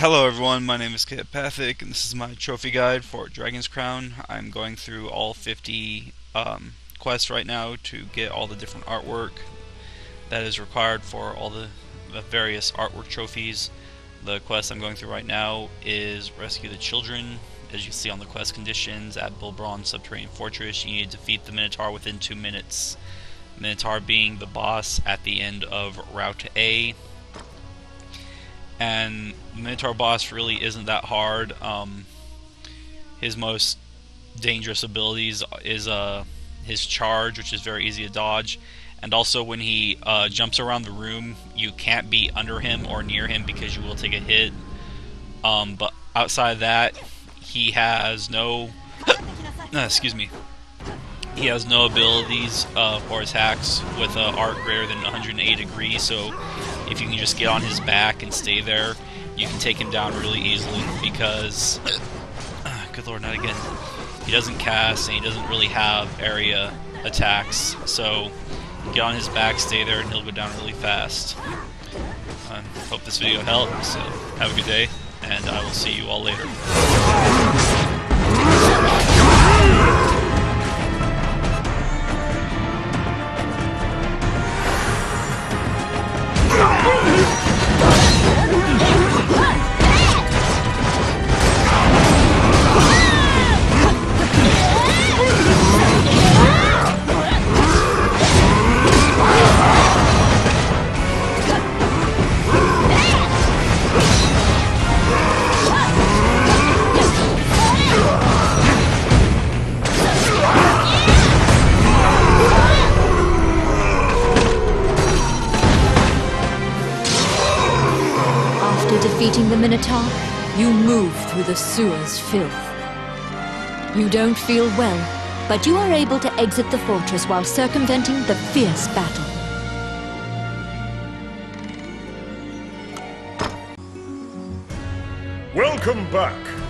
Hello everyone, my name is Kheapathic, and this is my trophy guide for Dragon's Crown. I'm going through all 50 um, quests right now to get all the different artwork that is required for all the, the, various artwork trophies. The quest I'm going through right now is Rescue the Children. As you see on the quest conditions, at Bilbaron Subterranean Fortress, you need to defeat the Minotaur within 2 minutes. Minotaur being the boss at the end of Route A and Minotaur boss really isn't that hard. Um, his most dangerous abilities is uh, his charge, which is very easy to dodge, and also when he uh, jumps around the room, you can't be under him or near him because you will take a hit. Um, but outside of that, he has no. excuse me. He has no abilities uh, or attacks with uh, arc greater than 180 degrees, so if you can just get on his back and stay there, you can take him down really easily because, good lord, not again. He doesn't cast and he doesn't really have area attacks, so get on his back, stay there, and he'll go down really fast. I hope this video helped, So have a good day, and I will see you all later. Defeating the Minotaur, you move through the sewer's filth. You don't feel well, but you are able to exit the fortress while circumventing the fierce battle. Welcome back.